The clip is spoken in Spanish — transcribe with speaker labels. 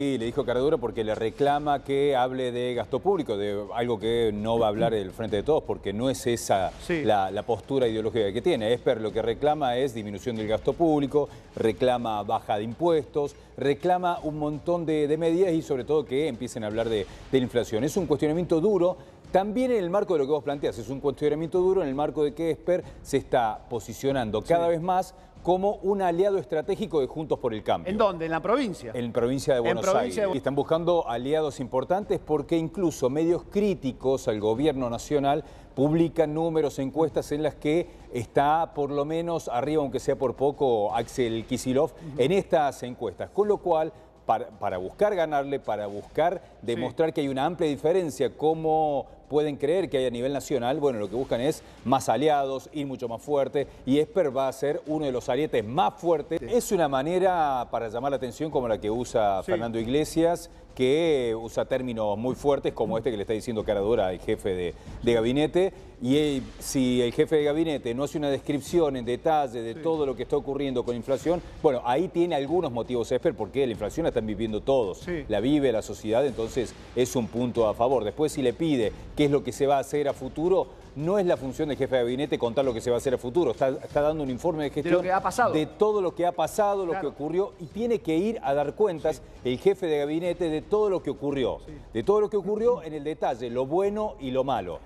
Speaker 1: Sí, le dijo Caradura porque le reclama que hable de gasto público, de algo que no va a hablar el Frente de Todos, porque no es esa
Speaker 2: Sí.
Speaker 1: la, la postura ideológica que tiene. Esper lo que reclama es disminución del gasto público, reclama baja de impuestos, reclama un montón de, de medidas y sobre todo que empiecen a hablar de, de la inflación. Es un cuestionamiento duro, también en el marco de lo que vos planteás, es un cuestionamiento duro en el marco de que Esper se está posicionando cada vez más como un aliado estratégico de Juntos por el Cambio.
Speaker 2: ¿En dónde? ¿En la provincia?
Speaker 1: En provincia de
Speaker 2: En
Speaker 1: Buenos
Speaker 2: provincia de
Speaker 1: Aires.
Speaker 2: Bu-
Speaker 1: Están buscando aliados importantes porque incluso medios críticos al gobierno nacional publican números, encuestas en las que está por lo menos arriba, aunque sea por poco, Axel Kisilov en estas encuestas. Con lo cual, para, para buscar ganarle, para buscar demostrar que hay una amplia diferencia, cómo pueden creer que hay a nivel nacional, bueno, lo que buscan es más aliados, ir mucho más fuerte, y Esper va a ser uno de los arietes más fuertes. Es una manera para llamar la atención como la que usa
Speaker 2: Sí.
Speaker 1: Fernando Iglesias, que usa términos muy fuertes como este que le está diciendo Caradura al jefe de, de gabinete. Y si el jefe de gabinete no hace una descripción en detalle de todo lo que está ocurriendo con inflación, bueno, ahí tiene algunos motivos Esper, porque la inflación la están viviendo todos.
Speaker 2: Sí.
Speaker 1: La vive la sociedad, entonces es un punto a favor. Después, si le pide qué es lo que se va a hacer a futuro, no es la función del jefe de gabinete contar lo que se va a hacer a futuro. Está, está dando un informe de gestión
Speaker 2: lo que ha pasado.
Speaker 1: de todo lo que ha pasado, lo
Speaker 2: Claro.
Speaker 1: que ocurrió, y tiene que ir a dar cuentas el jefe de gabinete de todo lo que ocurrió. De todo lo que ocurrió en el detalle, lo bueno y lo malo.